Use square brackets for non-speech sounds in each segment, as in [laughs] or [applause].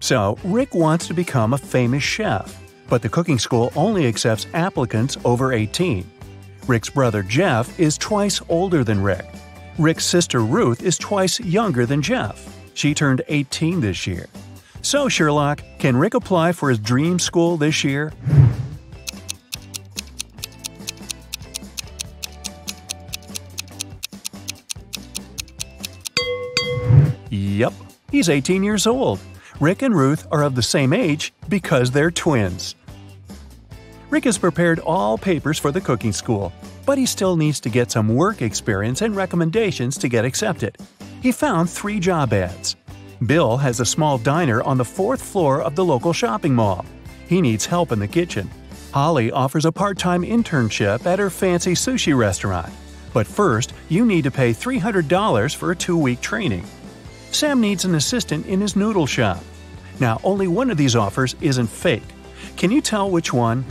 So, Rick wants to become a famous chef, but the cooking school only accepts applicants over 18. Rick's brother Jeff is twice older than Rick. Rick's sister Ruth is twice younger than Jeff. She turned 18 this year. So, Sherlock, can Rick apply for his dream school this year? Yep, he's 18 years old. Rick and Ruth are of the same age because they're twins. Rick has prepared all papers for the cooking school, but he still needs to get some work experience and recommendations to get accepted. He found three job ads. Bill has a small diner on the fourth floor of the local shopping mall. He needs help in the kitchen. Holly offers a part time internship at her fancy sushi restaurant. But first, you need to pay $300 for a two week training. Sam needs an assistant in his noodle shop. Now, only one of these offers isn't fake. Can you tell which one?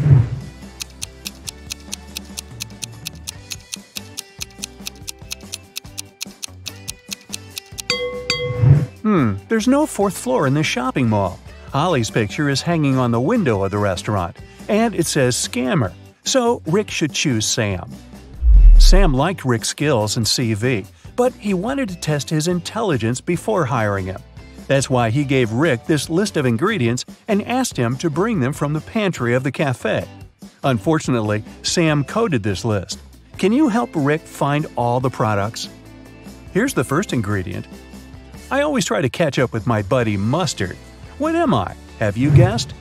Hmm, there's no fourth floor in this shopping mall. Holly's picture is hanging on the window of the restaurant, and it says scammer, so Rick should choose Sam. Sam liked Rick's skills and CV, but he wanted to test his intelligence before hiring him. That's why he gave Rick this list of ingredients and asked him to bring them from the pantry of the cafe. Unfortunately, Sam coded this list. Can you help Rick find all the products? Here's the first ingredient. I always try to catch up with my buddy Mustard. What am I? Have you guessed?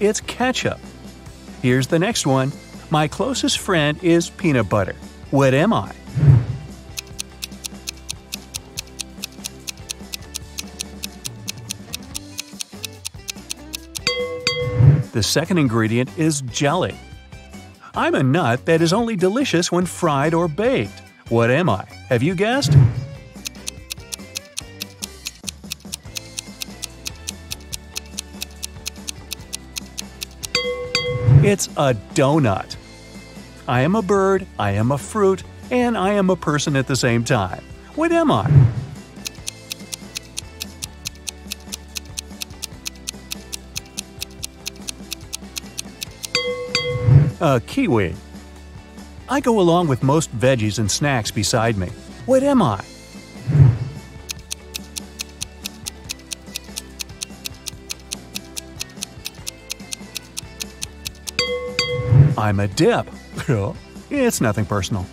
It's ketchup. Here's the next one. My closest friend is peanut butter. What am I? The second ingredient is jelly. I'm a nut that is only delicious when fried or baked. What am I? Have you guessed? It's a donut. I am a bird, I am a fruit, and I am a person at the same time. What am I? A kiwi. I go along with most veggies and snacks beside me. What am I? I'm a dip. It's nothing personal.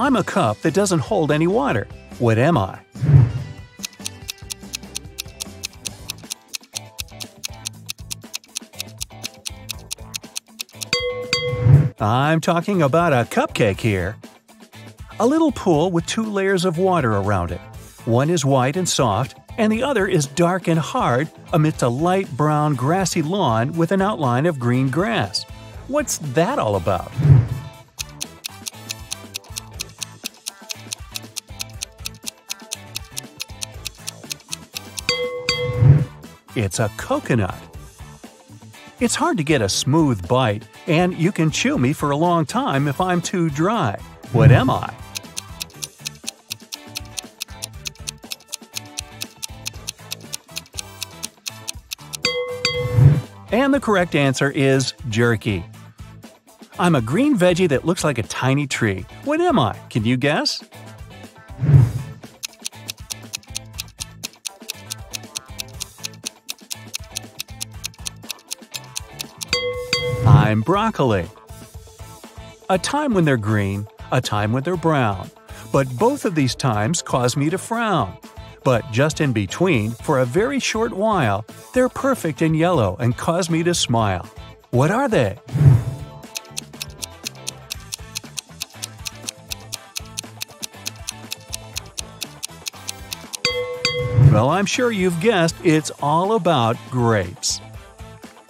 I'm a cup that doesn't hold any water. What am I? I'm talking about a cupcake here. A little pool with two layers of water around it. One is white and soft, and the other is dark and hard amidst a light brown grassy lawn with an outline of green grass. What's that all about? It's a coconut. It's hard to get a smooth bite, and you can chew me for a long time if I'm too dry. What am I? And the correct answer is jerky. I'm a green veggie that looks like a tiny tree. What am I? Can you guess? I'm broccoli. A time when they're green, a time when they're brown. But both of these times cause me to frown. But just in between, for a very short while, they're perfect in yellow and cause me to smile. What are they? Well, I'm sure you've guessed it's all about grapes.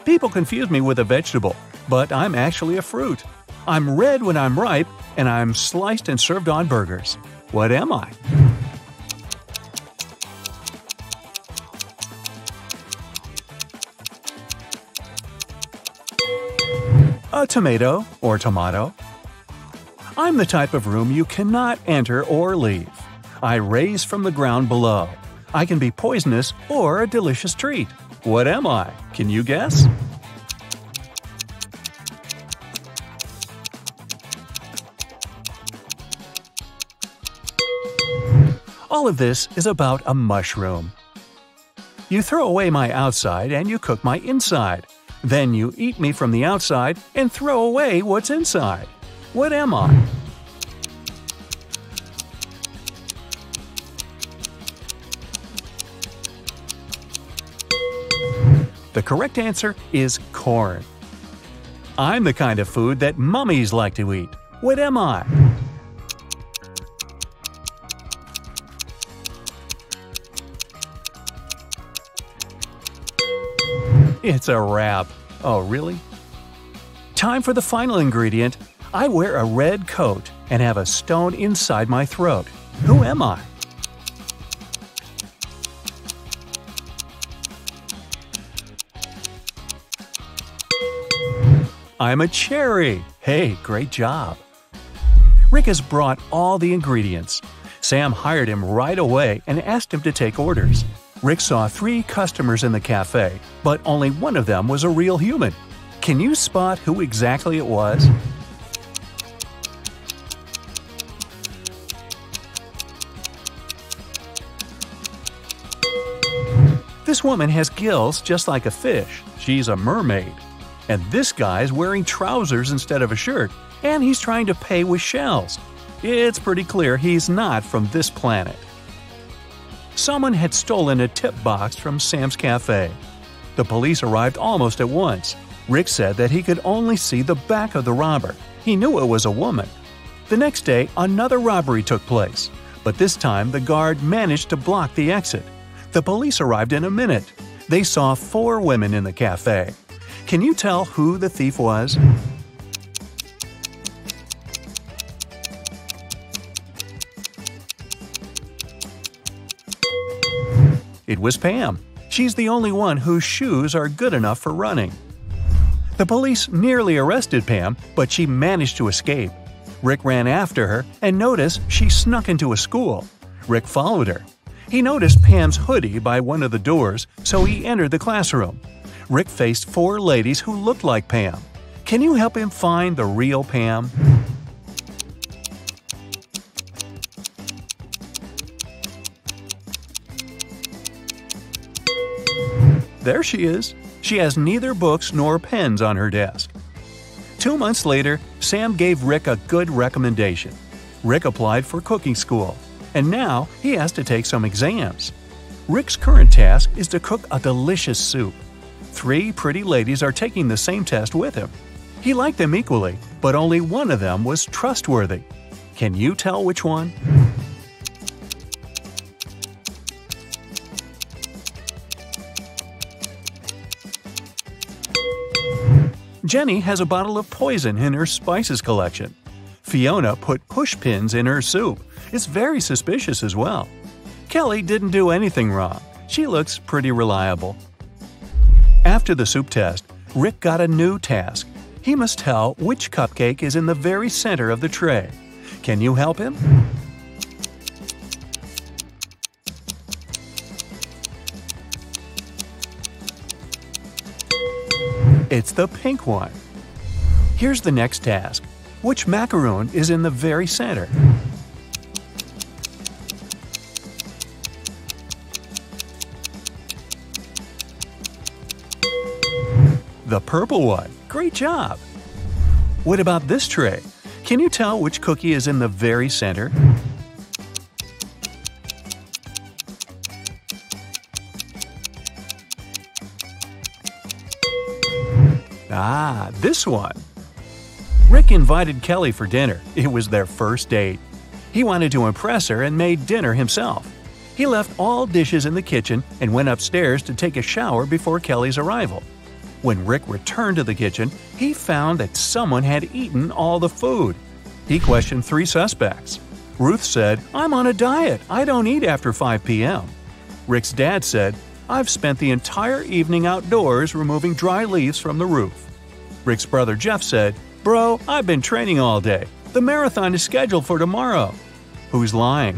People confuse me with a vegetable, but I'm actually a fruit. I'm red when I'm ripe, and I'm sliced and served on burgers. What am I? A tomato or tomato. I'm the type of room you cannot enter or leave. I raise from the ground below. I can be poisonous or a delicious treat. What am I? Can you guess? All of this is about a mushroom. You throw away my outside and you cook my inside. Then you eat me from the outside and throw away what's inside. What am I? The correct answer is corn. I'm the kind of food that mummies like to eat. What am I? It's a wrap. Oh, really? Time for the final ingredient. I wear a red coat and have a stone inside my throat. Who am I? I'm a cherry. Hey, great job. Rick has brought all the ingredients. Sam hired him right away and asked him to take orders. Rick saw three customers in the cafe, but only one of them was a real human. Can you spot who exactly it was? This woman has gills just like a fish. She's a mermaid. And this guy's wearing trousers instead of a shirt, and he's trying to pay with shells. It's pretty clear he's not from this planet. Someone had stolen a tip box from Sam's Cafe. The police arrived almost at once. Rick said that he could only see the back of the robber. He knew it was a woman. The next day, another robbery took place, but this time the guard managed to block the exit. The police arrived in a minute. They saw four women in the cafe. Can you tell who the thief was? Was Pam. She's the only one whose shoes are good enough for running. The police nearly arrested Pam, but she managed to escape. Rick ran after her and noticed she snuck into a school. Rick followed her. He noticed Pam's hoodie by one of the doors, so he entered the classroom. Rick faced four ladies who looked like Pam. Can you help him find the real Pam? There she is. She has neither books nor pens on her desk. Two months later, Sam gave Rick a good recommendation. Rick applied for cooking school, and now he has to take some exams. Rick's current task is to cook a delicious soup. Three pretty ladies are taking the same test with him. He liked them equally, but only one of them was trustworthy. Can you tell which one? Jenny has a bottle of poison in her spices collection. Fiona put push pins in her soup. It's very suspicious as well. Kelly didn't do anything wrong. She looks pretty reliable. After the soup test, Rick got a new task. He must tell which cupcake is in the very center of the tray. Can you help him? It's the pink one. Here's the next task. Which macaroon is in the very center? The purple one. Great job! What about this tray? Can you tell which cookie is in the very center? Ah, this one. Rick invited Kelly for dinner. It was their first date. He wanted to impress her and made dinner himself. He left all dishes in the kitchen and went upstairs to take a shower before Kelly's arrival. When Rick returned to the kitchen, he found that someone had eaten all the food. He questioned three suspects. Ruth said, I'm on a diet. I don't eat after 5 p.m. Rick's dad said, I've spent the entire evening outdoors removing dry leaves from the roof. Rick's brother Jeff said, Bro, I've been training all day. The marathon is scheduled for tomorrow. Who's lying?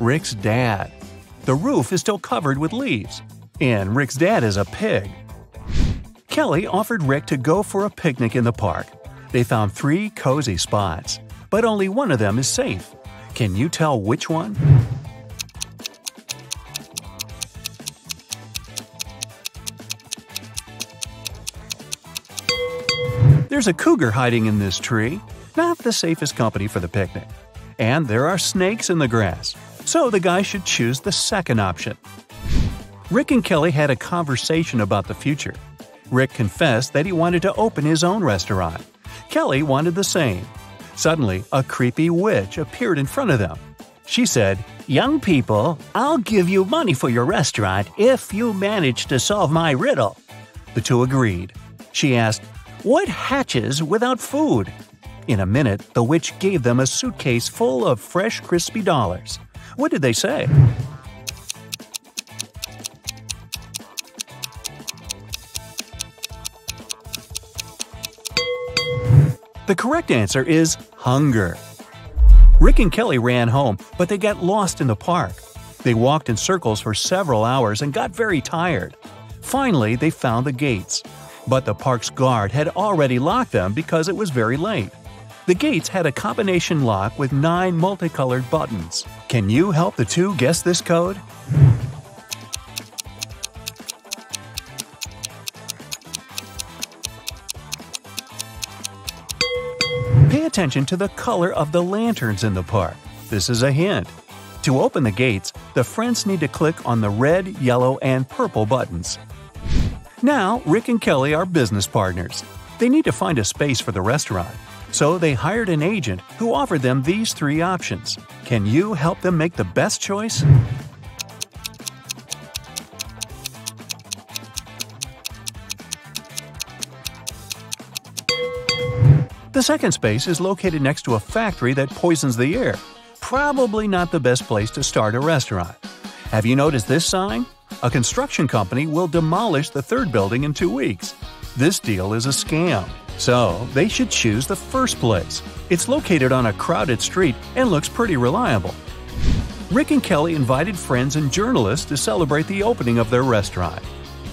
Rick's dad. The roof is still covered with leaves. And Rick's dad is a pig. Kelly offered Rick to go for a picnic in the park. They found three cozy spots, but only one of them is safe. Can you tell which one? There's a cougar hiding in this tree. Not the safest company for the picnic. And there are snakes in the grass. So the guy should choose the second option. Rick and Kelly had a conversation about the future. Rick confessed that he wanted to open his own restaurant. Kelly wanted the same. Suddenly, a creepy witch appeared in front of them. She said, Young people, I'll give you money for your restaurant if you manage to solve my riddle. The two agreed. She asked, What hatches without food? In a minute, the witch gave them a suitcase full of fresh, crispy dollars. What did they say? The correct answer is hunger. Rick and Kelly ran home, but they got lost in the park. They walked in circles for several hours and got very tired. Finally, they found the gates. But the park's guard had already locked them because it was very late. The gates had a combination lock with nine multicolored buttons. Can you help the two guess this code? Attention to the color of the lanterns in the park. This is a hint. To open the gates, the friends need to click on the red, yellow, and purple buttons. Now, Rick and Kelly are business partners. They need to find a space for the restaurant. So they hired an agent who offered them these three options. Can you help them make the best choice? The second space is located next to a factory that poisons the air. Probably not the best place to start a restaurant. Have you noticed this sign? A construction company will demolish the third building in two weeks. This deal is a scam. So, they should choose the first place. It's located on a crowded street and looks pretty reliable. Rick and Kelly invited friends and journalists to celebrate the opening of their restaurant.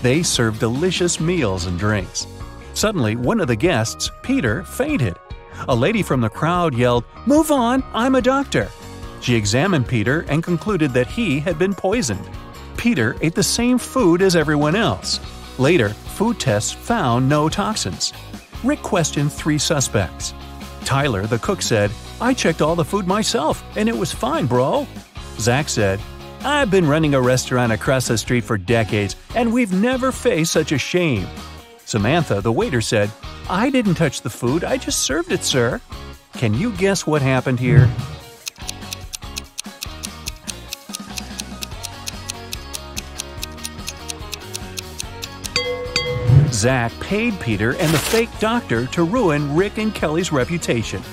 They served delicious meals and drinks. Suddenly, one of the guests, Peter, fainted. A lady from the crowd yelled, Move on, I'm a doctor. She examined Peter and concluded that he had been poisoned. Peter ate the same food as everyone else. Later, food tests found no toxins. Rick questioned three suspects. Tyler, the cook, said, I checked all the food myself, and it was fine, bro. Zach said, I've been running a restaurant across the street for decades, and we've never faced such a shame. Samantha, the waiter, said, I didn't touch the food, I just served it, sir. Can you guess what happened here? Zach paid Peter and the fake doctor to ruin Rick and Kelly's reputation.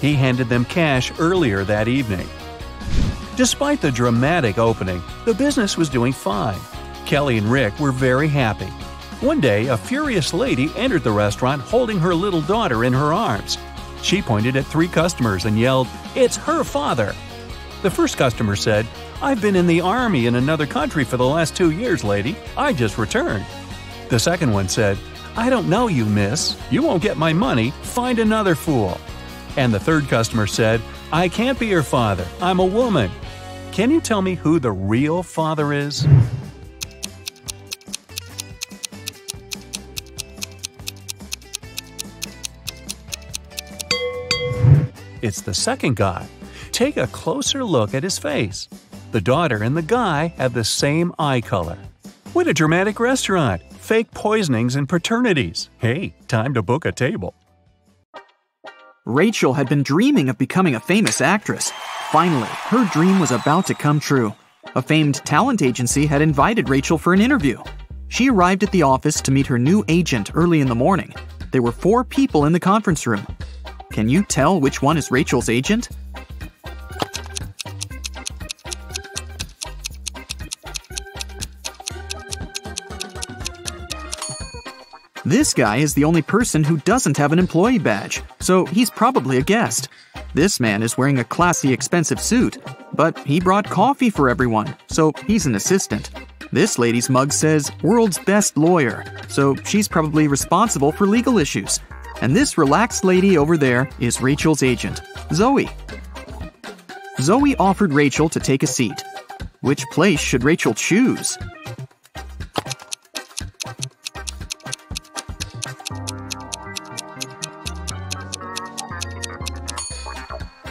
He handed them cash earlier that evening. Despite the dramatic opening, the business was doing fine. Kelly and Rick were very happy. One day, a furious lady entered the restaurant holding her little daughter in her arms. She pointed at three customers and yelled, It's her father! The first customer said, I've been in the army in another country for the last two years, lady. I just returned. The second one said, I don't know you, miss. You won't get my money. Find another fool. And the third customer said, I can't be your father. I'm a woman. Can you tell me who the real father is? It's the second guy. Take a closer look at his face. The daughter and the guy have the same eye color. What a dramatic restaurant! Fake poisonings and paternities. Hey, time to book a table. Rachel had been dreaming of becoming a famous actress. Finally, her dream was about to come true. A famed talent agency had invited Rachel for an interview. She arrived at the office to meet her new agent early in the morning. There were four people in the conference room. Can you tell which one is Rachel's agent? This guy is the only person who doesn't have an employee badge, so he's probably a guest. This man is wearing a classy, expensive suit, but he brought coffee for everyone, so he's an assistant. This lady's mug says, World's Best Lawyer, so she's probably responsible for legal issues. And this relaxed lady over there is Rachel's agent, Zoe. Zoe offered Rachel to take a seat. Which place should Rachel choose?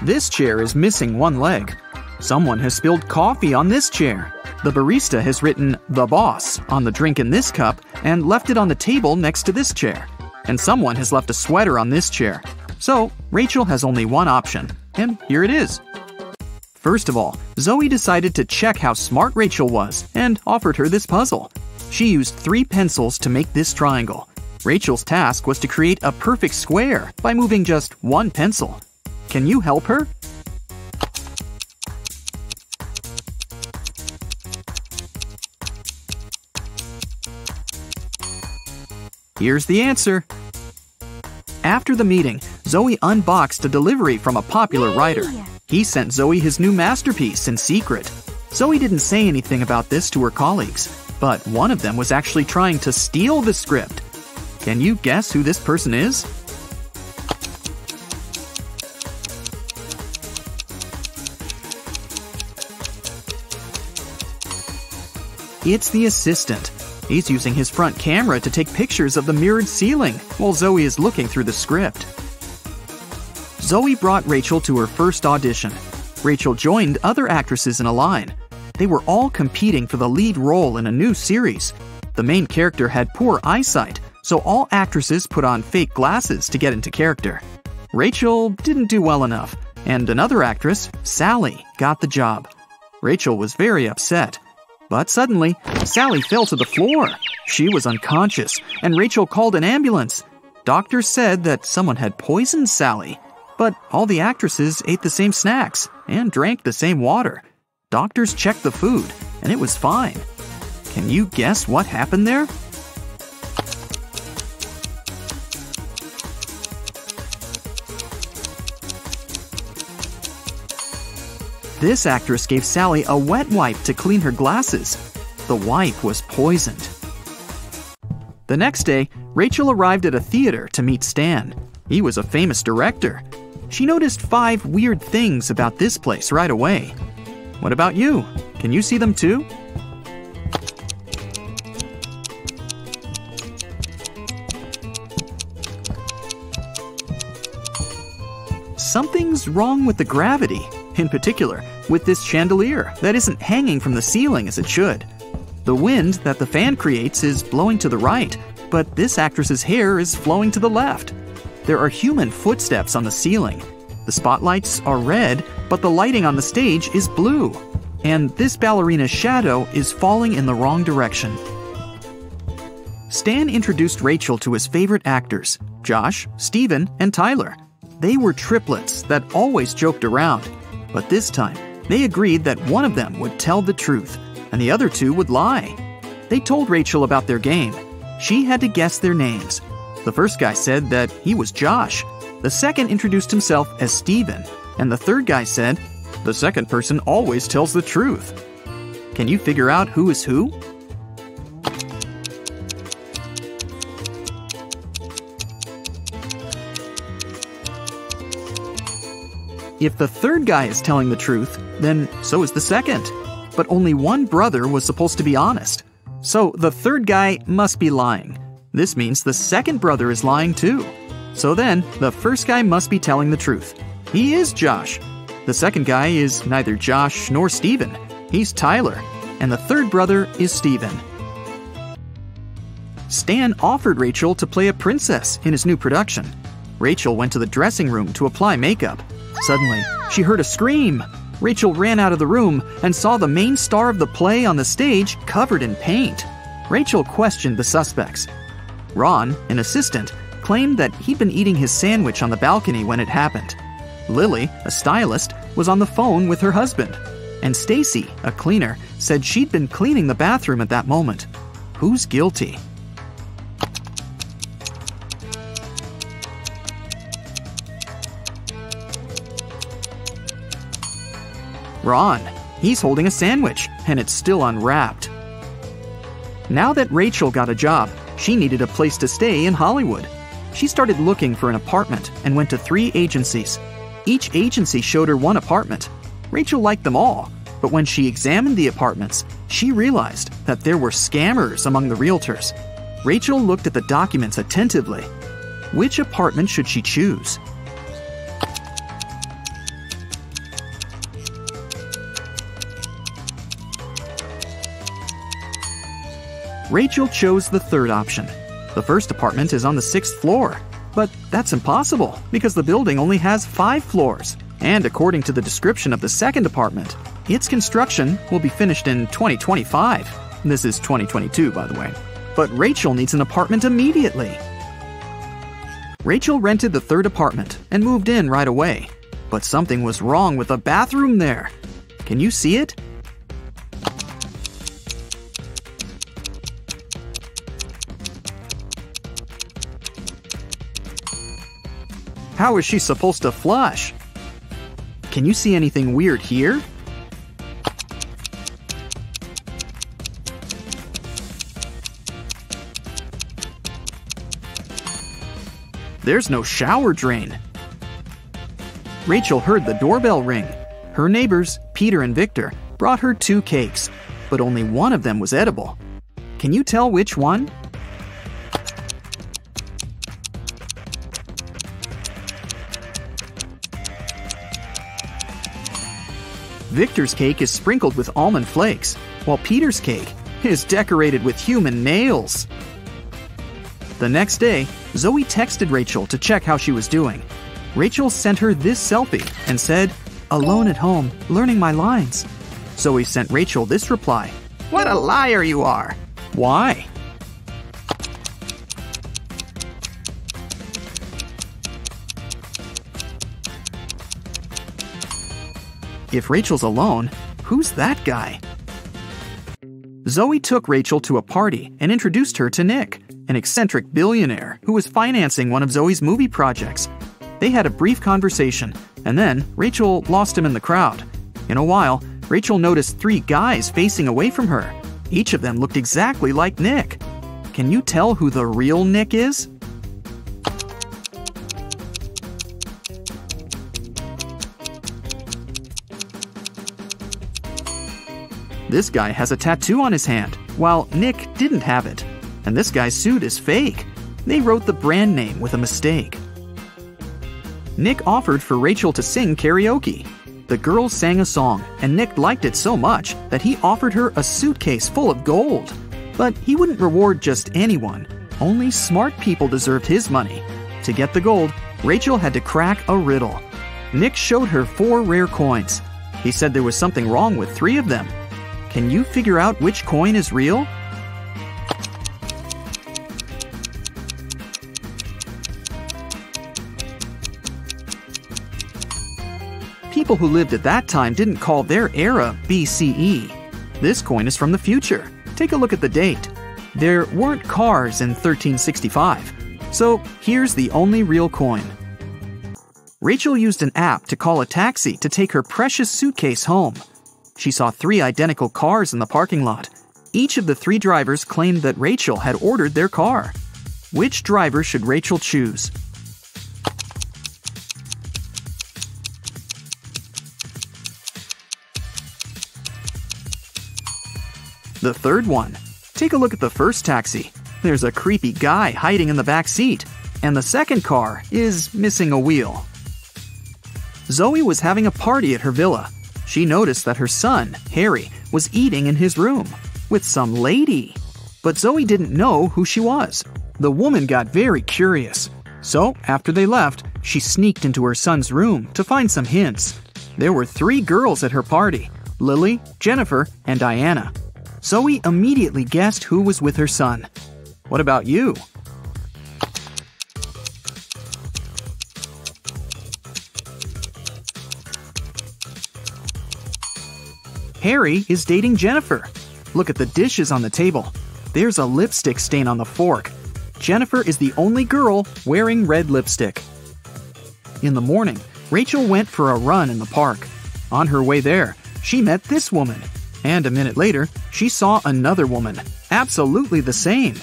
This chair is missing one leg. Someone has spilled coffee on this chair. The barista has written The Boss on the drink in this cup and left it on the table next to this chair. And someone has left a sweater on this chair. So, Rachel has only one option, and here it is. First of all, Zoe decided to check how smart Rachel was and offered her this puzzle. She used three pencils to make this triangle. Rachel's task was to create a perfect square by moving just one pencil. Can you help her? Here's the answer. After the meeting, Zoe unboxed a delivery from a popular writer. He sent Zoe his new masterpiece in secret. Zoe didn't say anything about this to her colleagues, but one of them was actually trying to steal the script. Can you guess who this person is? It's the assistant. He's using his front camera to take pictures of the mirrored ceiling while Zoe is looking through the script. Zoe brought Rachel to her first audition. Rachel joined other actresses in a line. They were all competing for the lead role in a new series. The main character had poor eyesight, so all actresses put on fake glasses to get into character. Rachel didn't do well enough, and another actress, Sally, got the job. Rachel was very upset. But suddenly, Sally fell to the floor. She was unconscious, and Rachel called an ambulance. Doctors said that someone had poisoned Sally. But all the actresses ate the same snacks and drank the same water. Doctors checked the food, and it was fine. Can you guess what happened there? This actress gave Sally a wet wipe to clean her glasses. The wipe was poisoned. The next day, Rachel arrived at a theater to meet Stan. He was a famous director. She noticed five weird things about this place right away. What about you? Can you see them too? Something's wrong with the gravity in particular with this chandelier that isn't hanging from the ceiling as it should. The wind that the fan creates is blowing to the right, but this actress's hair is flowing to the left. There are human footsteps on the ceiling. The spotlights are red, but the lighting on the stage is blue. And this ballerina's shadow is falling in the wrong direction. Stan introduced Rachel to his favorite actors, Josh, Steven, and Tyler. They were triplets that always joked around. But this time, they agreed that one of them would tell the truth and the other two would lie. They told Rachel about their game. She had to guess their names. The first guy said that he was Josh. The second introduced himself as Steven. And the third guy said, The second person always tells the truth. Can you figure out who is who? If the third guy is telling the truth, then so is the second. But only one brother was supposed to be honest. So the third guy must be lying. This means the second brother is lying too. So then, the first guy must be telling the truth. He is Josh. The second guy is neither Josh nor Steven. He's Tyler. And the third brother is Steven. Stan offered Rachel to play a princess in his new production. Rachel went to the dressing room to apply makeup. Suddenly, she heard a scream. Rachel ran out of the room and saw the main star of the play on the stage covered in paint. Rachel questioned the suspects. Ron, an assistant, claimed that he'd been eating his sandwich on the balcony when it happened. Lily, a stylist, was on the phone with her husband. And Stacy, a cleaner, said she'd been cleaning the bathroom at that moment. Who's guilty? Ron. He's holding a sandwich, and it's still unwrapped. Now that Rachel got a job, she needed a place to stay in Hollywood. She started looking for an apartment and went to three agencies. Each agency showed her one apartment. Rachel liked them all, but when she examined the apartments, she realized that there were scammers among the realtors. Rachel looked at the documents attentively. Which apartment should she choose? Rachel chose the third option. The first apartment is on the sixth floor. But that's impossible because the building only has five floors. And according to the description of the second apartment, its construction will be finished in 2025. This is 2022, by the way. But Rachel needs an apartment immediately. Rachel rented the third apartment and moved in right away. But something was wrong with the bathroom there. Can you see it? How is she supposed to flush? Can you see anything weird here? There's no shower drain. Rachel heard the doorbell ring. Her neighbors, Peter and Victor, brought her two cakes, but only one of them was edible. Can you tell which one? Victor's cake is sprinkled with almond flakes, while Peter's cake is decorated with human nails. The next day, Zoe texted Rachel to check how she was doing. Rachel sent her this selfie and said, Alone at home, learning my lines. Zoe sent Rachel this reply What a liar you are! Why? If Rachel's alone, who's that guy? Zoe took Rachel to a party and introduced her to Nick, an eccentric billionaire who was financing one of Zoe's movie projects. They had a brief conversation, and then Rachel lost him in the crowd. In a while, Rachel noticed three guys facing away from her. Each of them looked exactly like Nick. Can you tell who the real Nick is? This guy has a tattoo on his hand, while Nick didn't have it. And this guy's suit is fake. They wrote the brand name with a mistake. Nick offered for Rachel to sing karaoke. The girls sang a song, and Nick liked it so much that he offered her a suitcase full of gold. But he wouldn't reward just anyone. Only smart people deserved his money. To get the gold, Rachel had to crack a riddle. Nick showed her four rare coins. He said there was something wrong with three of them. Can you figure out which coin is real? People who lived at that time didn't call their era BCE. This coin is from the future. Take a look at the date. There weren't cars in 1365. So here's the only real coin. Rachel used an app to call a taxi to take her precious suitcase home. She saw three identical cars in the parking lot. Each of the three drivers claimed that Rachel had ordered their car. Which driver should Rachel choose? The third one. Take a look at the first taxi. There's a creepy guy hiding in the back seat, and the second car is missing a wheel. Zoe was having a party at her villa. She noticed that her son, Harry, was eating in his room with some lady. But Zoe didn't know who she was. The woman got very curious. So, after they left, she sneaked into her son's room to find some hints. There were three girls at her party Lily, Jennifer, and Diana. Zoe immediately guessed who was with her son. What about you? Harry is dating Jennifer. Look at the dishes on the table. There's a lipstick stain on the fork. Jennifer is the only girl wearing red lipstick. In the morning, Rachel went for a run in the park. On her way there, she met this woman. And a minute later, she saw another woman, absolutely the same.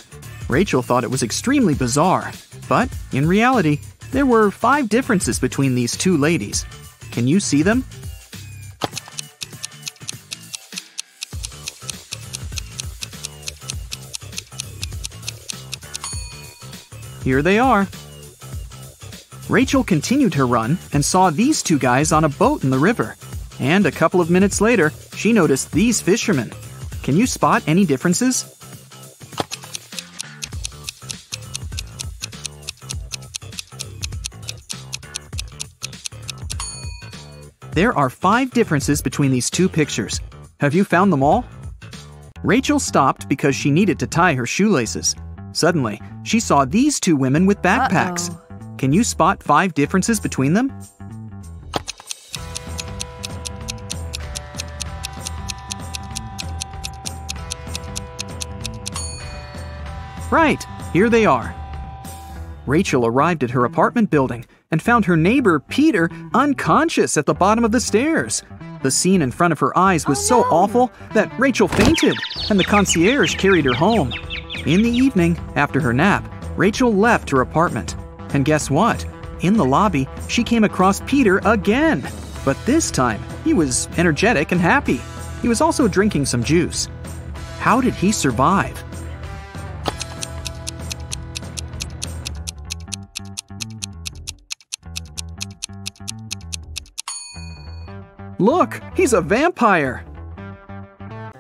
Rachel thought it was extremely bizarre, but in reality, there were five differences between these two ladies. Can you see them? Here they are. Rachel continued her run and saw these two guys on a boat in the river. And a couple of minutes later, she noticed these fishermen. Can you spot any differences? There are five differences between these two pictures. Have you found them all? Rachel stopped because she needed to tie her shoelaces. Suddenly, she saw these two women with backpacks. Uh-oh. Can you spot five differences between them? Right, here they are. Rachel arrived at her apartment building and found her neighbor, Peter, unconscious at the bottom of the stairs. The scene in front of her eyes was oh, so awful that Rachel fainted, and the concierge carried her home. In the evening, after her nap, Rachel left her apartment. And guess what? In the lobby, she came across Peter again. But this time, he was energetic and happy. He was also drinking some juice. How did he survive? Look, he's a vampire!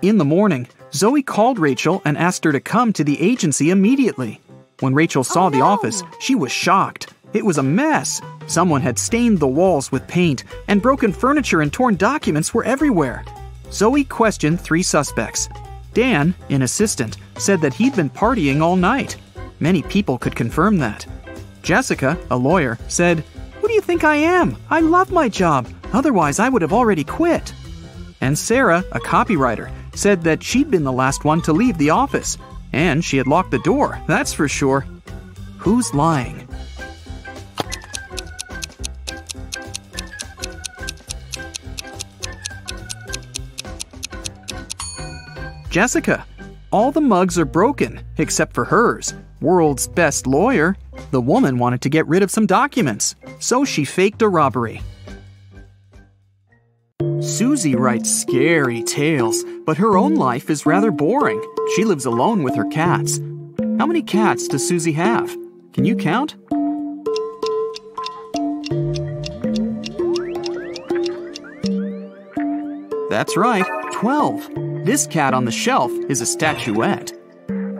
In the morning, Zoe called Rachel and asked her to come to the agency immediately. When Rachel saw Oh, the no. office, she was shocked. It was a mess. Someone had stained the walls with paint, and broken furniture and torn documents were everywhere. Zoe questioned three suspects. Dan, an assistant, said that he'd been partying all night. Many people could confirm that. Jessica, a lawyer, said, Who do you think I am? I love my job. Otherwise, I would have already quit. And Sarah, a copywriter, said that she'd been the last one to leave the office. And she had locked the door, that's for sure. Who's lying? Jessica. All the mugs are broken, except for hers. World's best lawyer. The woman wanted to get rid of some documents, so she faked a robbery. Susie writes scary tales, but her own life is rather boring. She lives alone with her cats. How many cats does Susie have? Can you count? That's right, 12. This cat on the shelf is a statuette.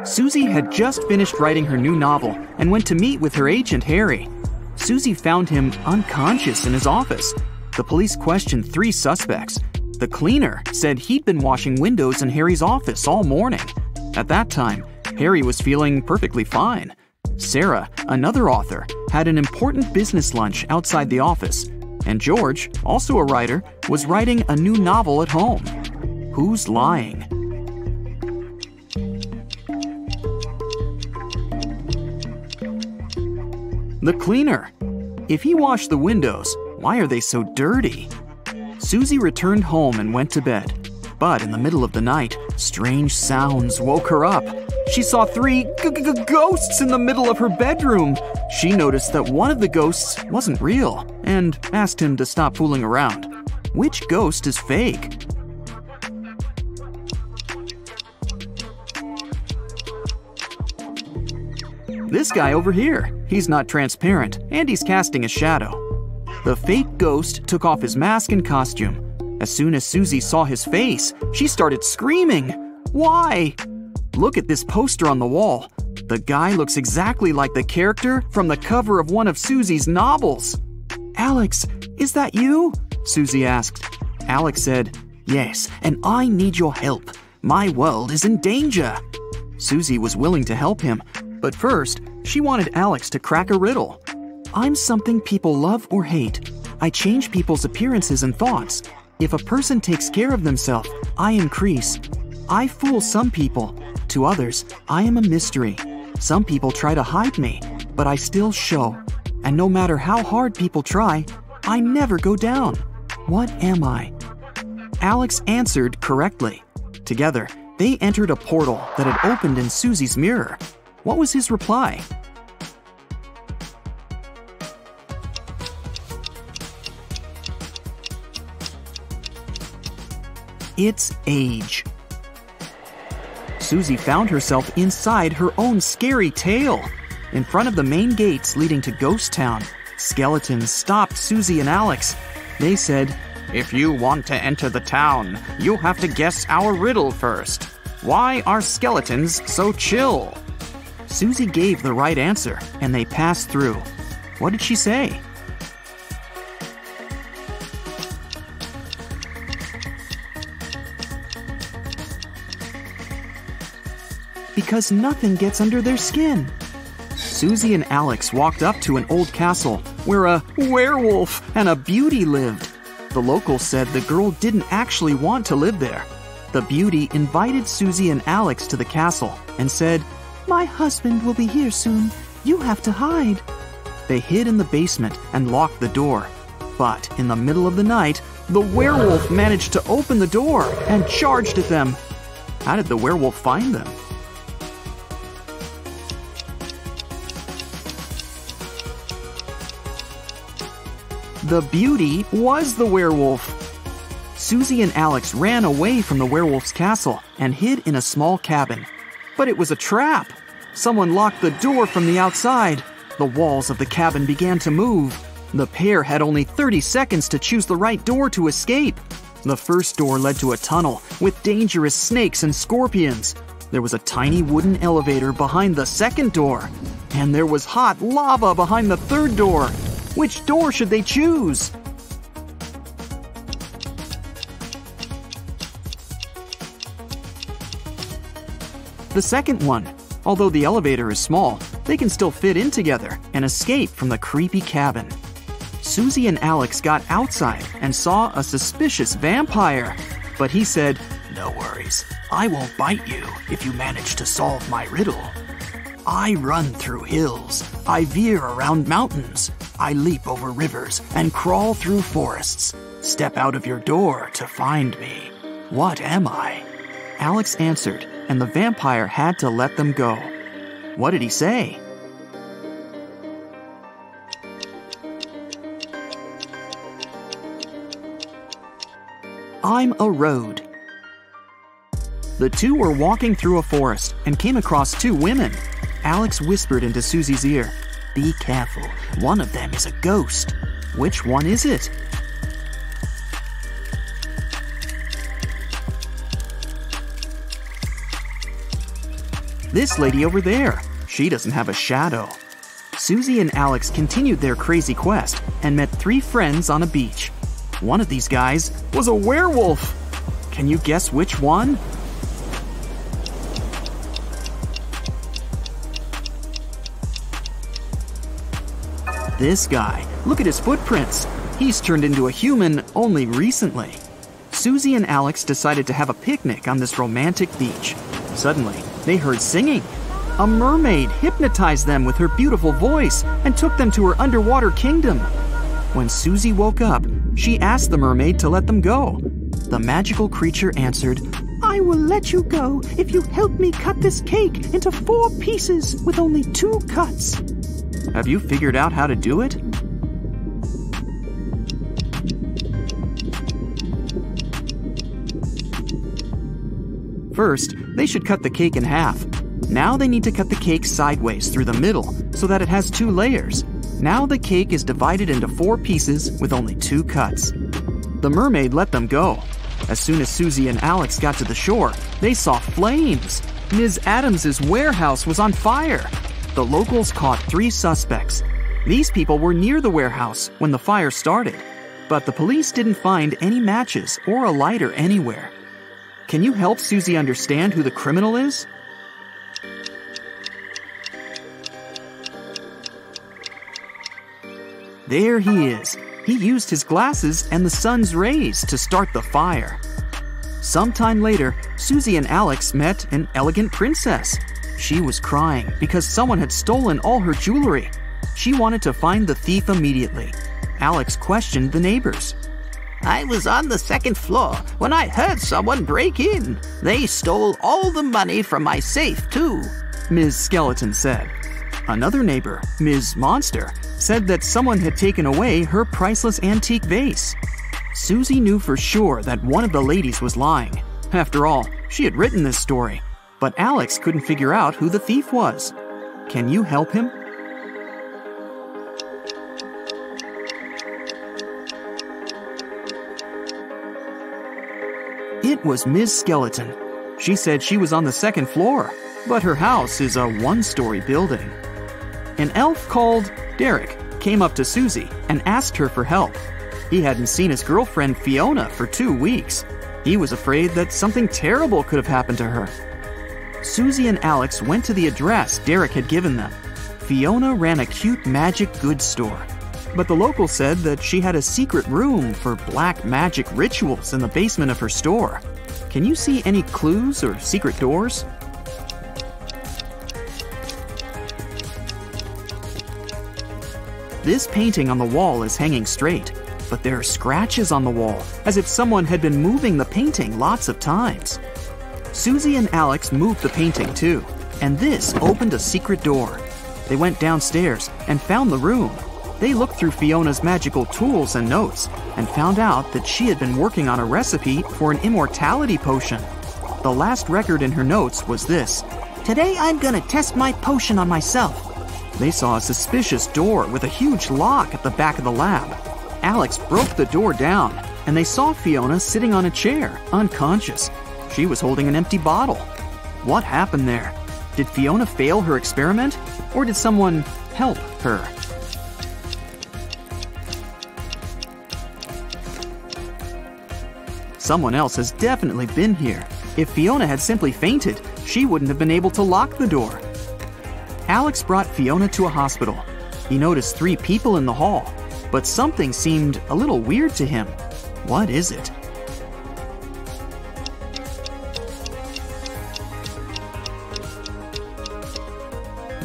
Susie had just finished writing her new novel and went to meet with her agent, Harry. Susie found him unconscious in his office. The police questioned three suspects. The cleaner said he'd been washing windows in Harry's office all morning. At that time, Harry was feeling perfectly fine. Sarah, another author, had an important business lunch outside the office. And George, also a writer, was writing a new novel at home. Who's lying? The cleaner. If he washed the windows, why are they so dirty? Susie returned home and went to bed. But in the middle of the night, strange sounds woke her up. She saw three g- g- ghosts in the middle of her bedroom. She noticed that one of the ghosts wasn't real and asked him to stop fooling around. Which ghost is fake? This guy over here. He's not transparent, and he's casting a shadow. The fake ghost took off his mask and costume. As soon as Susie saw his face, she started screaming. Why? Look at this poster on the wall. The guy looks exactly like the character from the cover of one of Susie's novels. Alex, is that you? Susie asked. Alex said, Yes, and I need your help. My world is in danger. Susie was willing to help him, but first, she wanted Alex to crack a riddle. I'm something people love or hate. I change people's appearances and thoughts. If a person takes care of themselves, I increase. I fool some people. To others, I am a mystery. Some people try to hide me, but I still show. And no matter how hard people try, I never go down. What am I? Alex answered correctly. Together, they entered a portal that had opened in Susie's mirror. What was his reply? It's age. Susie found herself inside her own scary tale. In front of the main gates leading to Ghost Town, skeletons stopped Susie and Alex. They said, If you want to enter the town, you have to guess our riddle first. Why are skeletons so chill? Susie gave the right answer, and they passed through. What did she say? Because nothing gets under their skin. Susie and Alex walked up to an old castle where a werewolf and a beauty lived. The locals said the girl didn't actually want to live there. The beauty invited Susie and Alex to the castle and said, My husband will be here soon. You have to hide. They hid in the basement and locked the door. But in the middle of the night, the werewolf managed to open the door and charged at them. How did the werewolf find them? The beauty was the werewolf. Susie and Alex ran away from the werewolf's castle and hid in a small cabin. But it was a trap. Someone locked the door from the outside. The walls of the cabin began to move. The pair had only 30 seconds to choose the right door to escape. The first door led to a tunnel with dangerous snakes and scorpions. There was a tiny wooden elevator behind the second door. And there was hot lava behind the third door. Which door should they choose? The second one. Although the elevator is small, they can still fit in together and escape from the creepy cabin. Susie and Alex got outside and saw a suspicious vampire. But he said, No worries, I won't bite you if you manage to solve my riddle. I run through hills, I veer around mountains, I leap over rivers and crawl through forests. Step out of your door to find me. What am I? Alex answered, and the vampire had to let them go. What did he say? I'm a road. The two were walking through a forest and came across two women. Alex whispered into Susie's ear, be careful. One of them is a ghost. Which one is it? This lady over there. She doesn't have a shadow. Susie and Alex continued their crazy quest and met three friends on a beach. One of these guys was a werewolf. Can you guess which one? This guy, look at his footprints. He's turned into a human only recently. Susie and Alex decided to have a picnic on this romantic beach. Suddenly, they heard singing. A mermaid hypnotized them with her beautiful voice and took them to her underwater kingdom. When Susie woke up, she asked the mermaid to let them go. The magical creature answered, I will let you go if you help me cut this cake into four pieces with only two cuts. Have you figured out how to do it? First, they should cut the cake in half. Now they need to cut the cake sideways through the middle so that it has two layers. Now the cake is divided into four pieces with only two cuts. The mermaid let them go. As soon as Susie and Alex got to the shore, they saw flames. Ms. Adams's warehouse was on fire the locals caught three suspects. These people were near the warehouse when the fire started, but the police didn't find any matches or a lighter anywhere. Can you help Susie understand who the criminal is? There he is. He used his glasses and the sun's rays to start the fire. Sometime later, Susie and Alex met an elegant princess she was crying because someone had stolen all her jewelry. She wanted to find the thief immediately. Alex questioned the neighbors. I was on the second floor when I heard someone break in. They stole all the money from my safe, too. Ms. Skeleton said. Another neighbor, Ms. Monster, said that someone had taken away her priceless antique vase. Susie knew for sure that one of the ladies was lying. After all, she had written this story, but Alex couldn't figure out who the thief was. Can you help him? It was Ms. Skeleton. She said she was on the second floor, but her house is a one story building. An elf called Derek came up to Susie and asked her for help. He hadn't seen his girlfriend Fiona for two weeks. He was afraid that something terrible could have happened to her. Susie and Alex went to the address Derek had given them. Fiona ran a cute magic goods store, but the local said that she had a secret room for black magic rituals in the basement of her store. Can you see any clues or secret doors? This painting on the wall is hanging straight, but there are scratches on the wall, as if someone had been moving the painting lots of times. Susie and Alex moved the painting too, and this opened a secret door. They went downstairs and found the room. They looked through Fiona's magical tools and notes and found out that she had been working on a recipe for an immortality potion. The last record in her notes was this Today I'm gonna test my potion on myself. They saw a suspicious door with a huge lock at the back of the lab. Alex broke the door down, and they saw Fiona sitting on a chair, unconscious. She was holding an empty bottle. What happened there? Did Fiona fail her experiment, or did someone help her? Someone else has definitely been here. If Fiona had simply fainted, she wouldn't have been able to lock the door. Alex brought Fiona to a hospital. He noticed three people in the hall, but something seemed a little weird to him. What is it?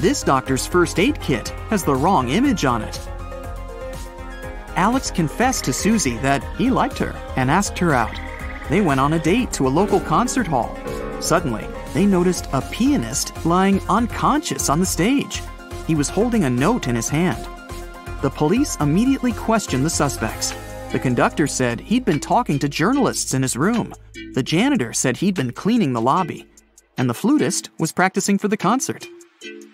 This doctor's first aid kit has the wrong image on it. Alex confessed to Susie that he liked her and asked her out. They went on a date to a local concert hall. Suddenly, they noticed a pianist lying unconscious on the stage. He was holding a note in his hand. The police immediately questioned the suspects. The conductor said he'd been talking to journalists in his room. The janitor said he'd been cleaning the lobby. And the flutist was practicing for the concert.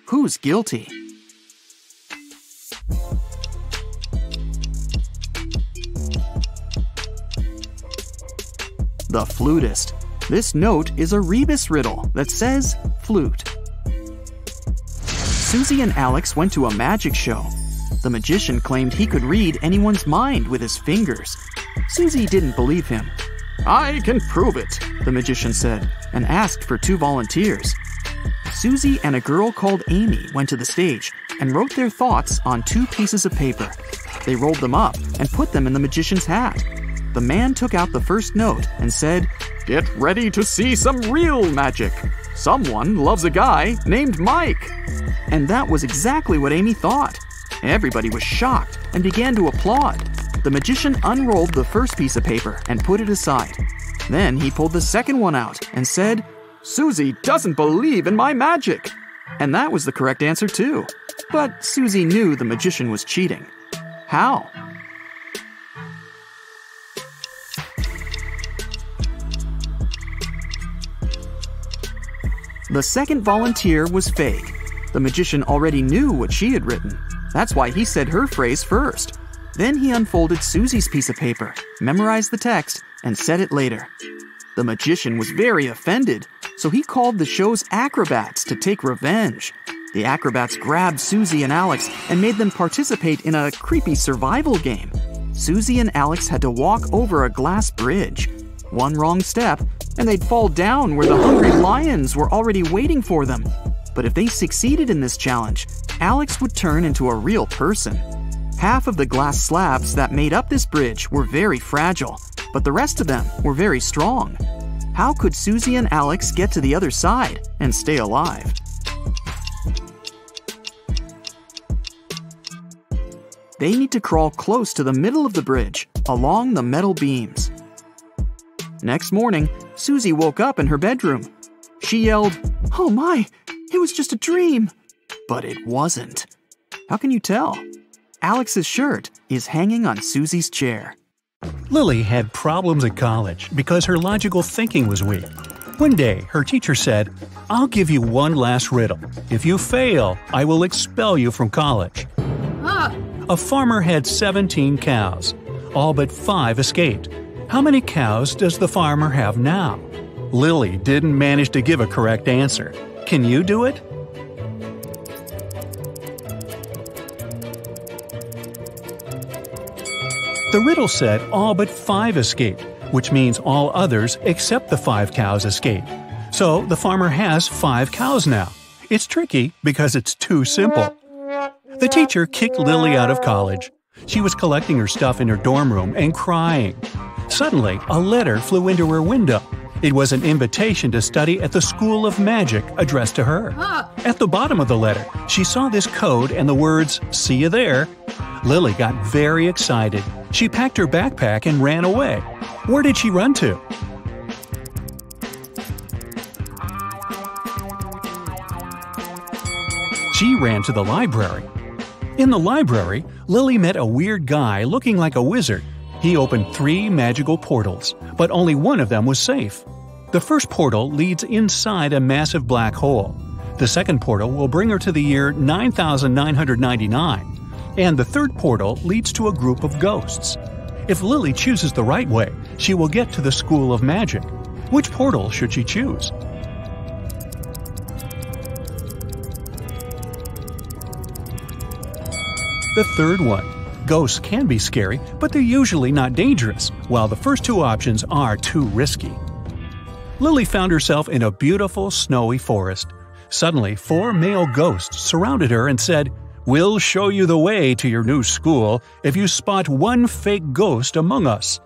Who's guilty? The flutist. This note is a rebus riddle that says flute. Susie and Alex went to a magic show. The magician claimed he could read anyone's mind with his fingers. Susie didn't believe him. I can prove it, the magician said, and asked for two volunteers. Susie and a girl called Amy went to the stage and wrote their thoughts on two pieces of paper. They rolled them up and put them in the magician's hat. The man took out the first note and said, Get ready to see some real magic. Someone loves a guy named Mike. And that was exactly what Amy thought. Everybody was shocked and began to applaud. The magician unrolled the first piece of paper and put it aside. Then he pulled the second one out and said, Susie doesn't believe in my magic. And that was the correct answer, too. But Susie knew the magician was cheating. How? The second volunteer was fake. The magician already knew what she had written. That's why he said her phrase first. Then he unfolded Susie's piece of paper, memorized the text, and said it later. The magician was very offended, so he called the show's acrobats to take revenge. The acrobats grabbed Susie and Alex and made them participate in a creepy survival game. Susie and Alex had to walk over a glass bridge. One wrong step, and they'd fall down where the hungry lions were already waiting for them. But if they succeeded in this challenge, Alex would turn into a real person. Half of the glass slabs that made up this bridge were very fragile, but the rest of them were very strong. How could Susie and Alex get to the other side and stay alive? They need to crawl close to the middle of the bridge, along the metal beams. Next morning, Susie woke up in her bedroom. She yelled, Oh my, it was just a dream! But it wasn't. How can you tell? Alex's shirt is hanging on Susie's chair. Lily had problems at college because her logical thinking was weak. One day, her teacher said, I'll give you one last riddle. If you fail, I will expel you from college. Ah. A farmer had 17 cows. All but five escaped. How many cows does the farmer have now? Lily didn't manage to give a correct answer. Can you do it? The riddle said all but five escaped, which means all others except the five cows escaped. So the farmer has five cows now. It's tricky because it's too simple. The teacher kicked Lily out of college. She was collecting her stuff in her dorm room and crying. Suddenly, a letter flew into her window. It was an invitation to study at the School of Magic addressed to her. At the bottom of the letter, she saw this code and the words, See you there. Lily got very excited. She packed her backpack and ran away. Where did she run to? She ran to the library. In the library, Lily met a weird guy looking like a wizard. He opened three magical portals, but only one of them was safe. The first portal leads inside a massive black hole. The second portal will bring her to the year 9999, and the third portal leads to a group of ghosts. If Lily chooses the right way, she will get to the School of Magic. Which portal should she choose? The third one. Ghosts can be scary, but they're usually not dangerous, while the first two options are too risky. Lily found herself in a beautiful, snowy forest. Suddenly, four male ghosts surrounded her and said, We'll show you the way to your new school if you spot one fake ghost among us.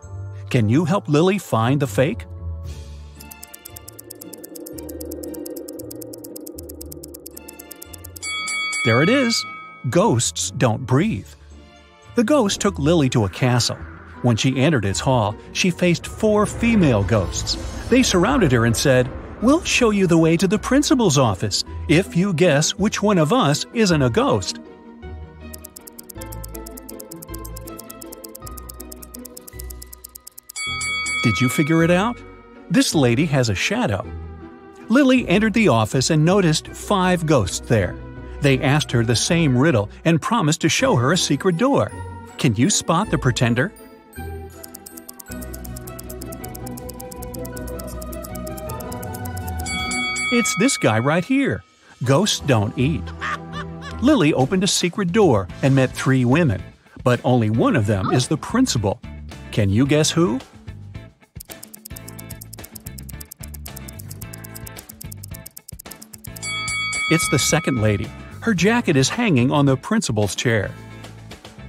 Can you help Lily find the fake? There it is. Ghosts don't breathe. The ghost took Lily to a castle. When she entered its hall, she faced four female ghosts. They surrounded her and said, We'll show you the way to the principal's office if you guess which one of us isn't a ghost. Did you figure it out? This lady has a shadow. Lily entered the office and noticed five ghosts there. They asked her the same riddle and promised to show her a secret door. Can you spot the pretender? It's this guy right here. Ghosts don't eat. [laughs] Lily opened a secret door and met three women, but only one of them is the principal. Can you guess who? It's the second lady. Her jacket is hanging on the principal's chair.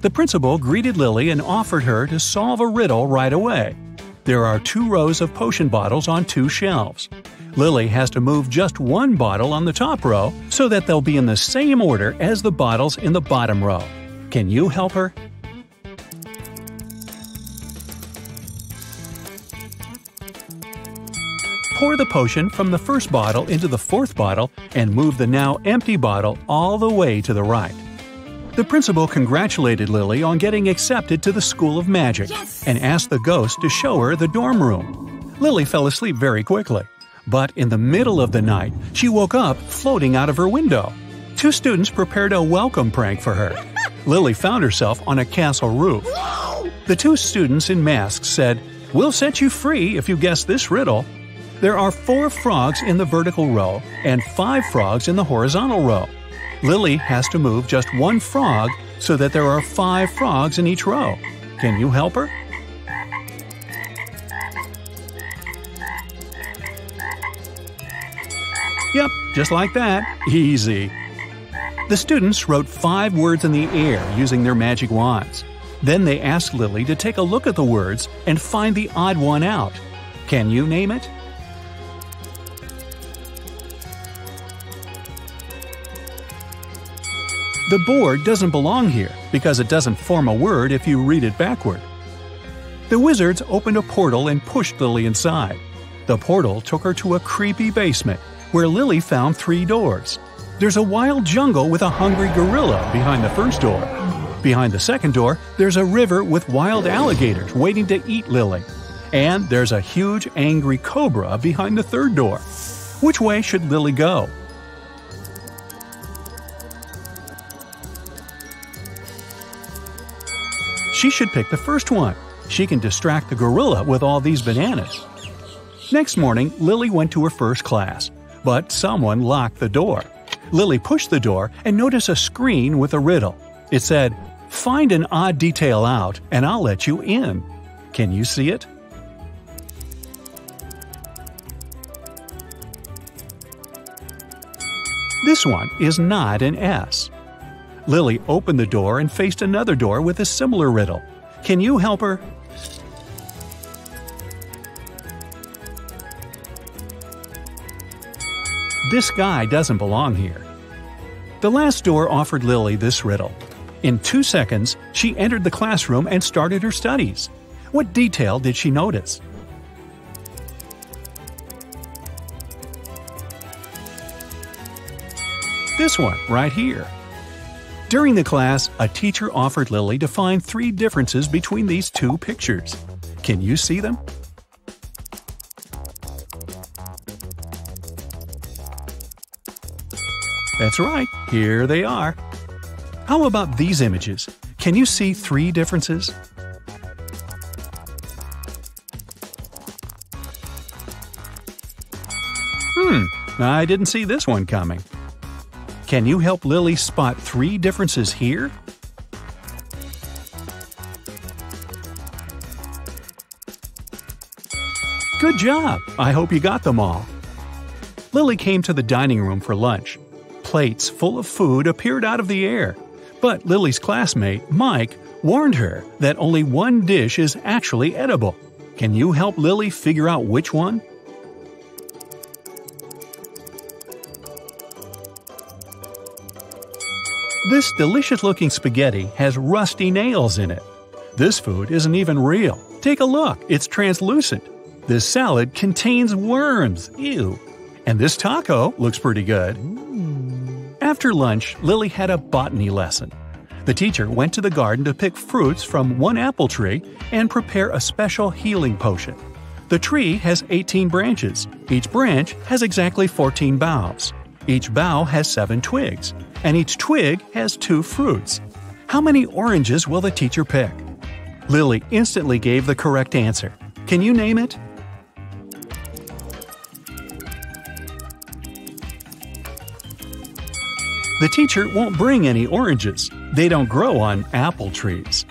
The principal greeted Lily and offered her to solve a riddle right away. There are two rows of potion bottles on two shelves. Lily has to move just one bottle on the top row so that they'll be in the same order as the bottles in the bottom row. Can you help her? Pour the potion from the first bottle into the fourth bottle and move the now empty bottle all the way to the right. The principal congratulated Lily on getting accepted to the School of Magic and asked the ghost to show her the dorm room. Lily fell asleep very quickly, but in the middle of the night, she woke up floating out of her window. Two students prepared a welcome prank for her. [laughs] Lily found herself on a castle roof. The two students in masks said, We'll set you free if you guess this riddle. There are four frogs in the vertical row and five frogs in the horizontal row. Lily has to move just one frog so that there are five frogs in each row. Can you help her? Yep, just like that. Easy. The students wrote five words in the air using their magic wands. Then they asked Lily to take a look at the words and find the odd one out. Can you name it? The board doesn't belong here because it doesn't form a word if you read it backward. The wizards opened a portal and pushed Lily inside. The portal took her to a creepy basement where Lily found three doors. There's a wild jungle with a hungry gorilla behind the first door. Behind the second door, there's a river with wild alligators waiting to eat Lily. And there's a huge angry cobra behind the third door. Which way should Lily go? She should pick the first one. She can distract the gorilla with all these bananas. Next morning, Lily went to her first class, but someone locked the door. Lily pushed the door and noticed a screen with a riddle. It said, Find an odd detail out and I'll let you in. Can you see it? This one is not an S. Lily opened the door and faced another door with a similar riddle. Can you help her? This guy doesn't belong here. The last door offered Lily this riddle. In two seconds, she entered the classroom and started her studies. What detail did she notice? This one, right here. During the class, a teacher offered Lily to find three differences between these two pictures. Can you see them? That's right, here they are. How about these images? Can you see three differences? Hmm, I didn't see this one coming. Can you help Lily spot three differences here? Good job! I hope you got them all. Lily came to the dining room for lunch. Plates full of food appeared out of the air. But Lily's classmate, Mike, warned her that only one dish is actually edible. Can you help Lily figure out which one? This delicious looking spaghetti has rusty nails in it. This food isn't even real. Take a look, it's translucent. This salad contains worms. Ew. And this taco looks pretty good. After lunch, Lily had a botany lesson. The teacher went to the garden to pick fruits from one apple tree and prepare a special healing potion. The tree has 18 branches. Each branch has exactly 14 boughs. Each bough has 7 twigs, and each twig has 2 fruits. How many oranges will the teacher pick? Lily instantly gave the correct answer. Can you name it? The teacher won't bring any oranges. They don't grow on apple trees.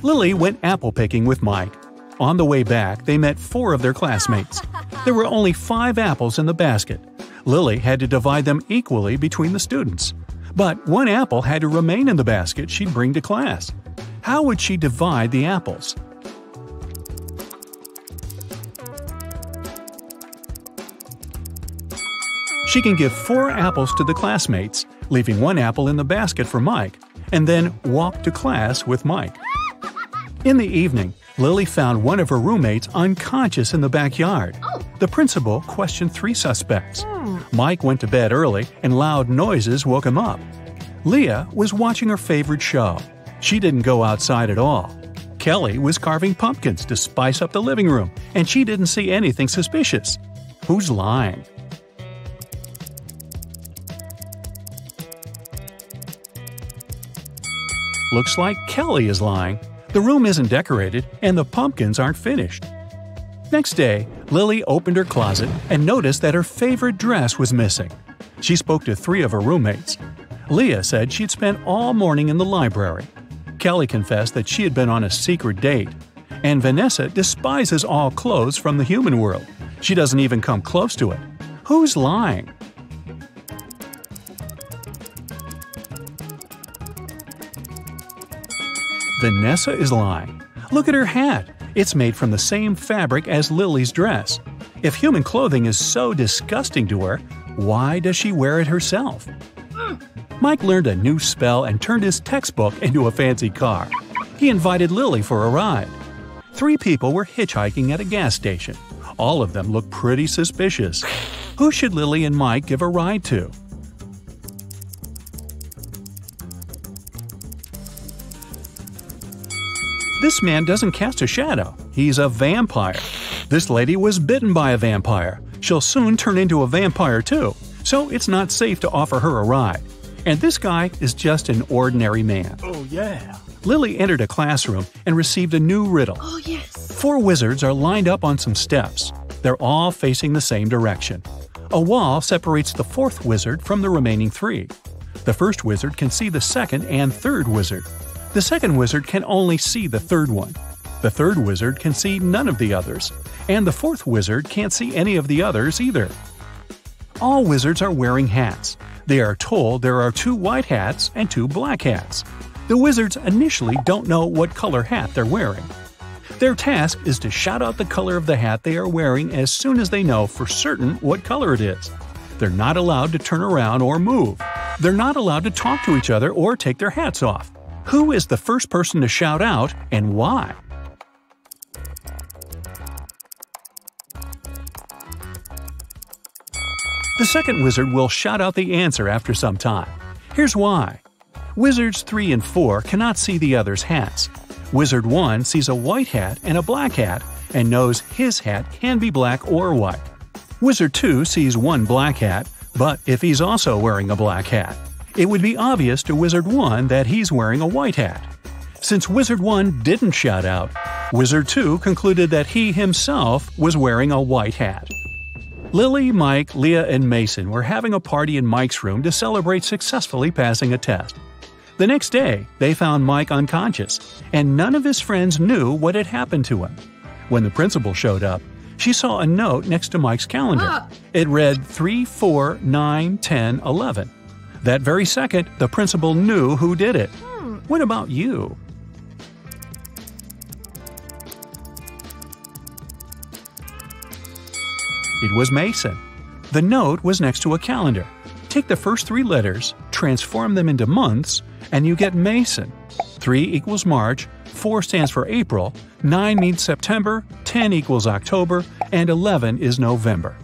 Lily went apple picking with Mike. On the way back, they met four of their classmates. There were only five apples in the basket. Lily had to divide them equally between the students. But one apple had to remain in the basket she'd bring to class. How would she divide the apples? She can give four apples to the classmates, leaving one apple in the basket for Mike, and then walk to class with Mike. In the evening, Lily found one of her roommates unconscious in the backyard. The principal questioned three suspects. Mike went to bed early, and loud noises woke him up. Leah was watching her favorite show. She didn't go outside at all. Kelly was carving pumpkins to spice up the living room, and she didn't see anything suspicious. Who's lying? Looks like Kelly is lying. The room isn't decorated, and the pumpkins aren't finished. Next day, Lily opened her closet and noticed that her favorite dress was missing. She spoke to three of her roommates. Leah said she'd spent all morning in the library. Kelly confessed that she had been on a secret date. And Vanessa despises all clothes from the human world. She doesn't even come close to it. Who's lying? Vanessa is lying. Look at her hat. It's made from the same fabric as Lily's dress. If human clothing is so disgusting to her, why does she wear it herself? Mike learned a new spell and turned his textbook into a fancy car. He invited Lily for a ride. Three people were hitchhiking at a gas station. All of them looked pretty suspicious. Who should Lily and Mike give a ride to? This man doesn't cast a shadow. He's a vampire. This lady was bitten by a vampire. She'll soon turn into a vampire too, so it's not safe to offer her a ride. And this guy is just an ordinary man. Oh, yeah. Lily entered a classroom and received a new riddle. Oh, yes. Four wizards are lined up on some steps. They're all facing the same direction. A wall separates the fourth wizard from the remaining three. The first wizard can see the second and third wizard. The second wizard can only see the third one. The third wizard can see none of the others. And the fourth wizard can't see any of the others either. All wizards are wearing hats. They are told there are two white hats and two black hats. The wizards initially don't know what color hat they're wearing. Their task is to shout out the color of the hat they are wearing as soon as they know for certain what color it is. They're not allowed to turn around or move. They're not allowed to talk to each other or take their hats off. Who is the first person to shout out and why? The second wizard will shout out the answer after some time. Here's why. Wizards 3 and 4 cannot see the other's hats. Wizard 1 sees a white hat and a black hat and knows his hat can be black or white. Wizard 2 sees one black hat, but if he's also wearing a black hat, it would be obvious to Wizard 1 that he's wearing a white hat. Since Wizard 1 didn't shout out, Wizard 2 concluded that he himself was wearing a white hat. Lily, Mike, Leah, and Mason were having a party in Mike's room to celebrate successfully passing a test. The next day, they found Mike unconscious, and none of his friends knew what had happened to him. When the principal showed up, she saw a note next to Mike's calendar. Ah. It read 3, 4, 9, 10, 11. That very second, the principal knew who did it. Hmm. What about you? It was Mason. The note was next to a calendar. Take the first three letters, transform them into months, and you get Mason. 3 equals March, 4 stands for April, 9 means September, 10 equals October, and 11 is November.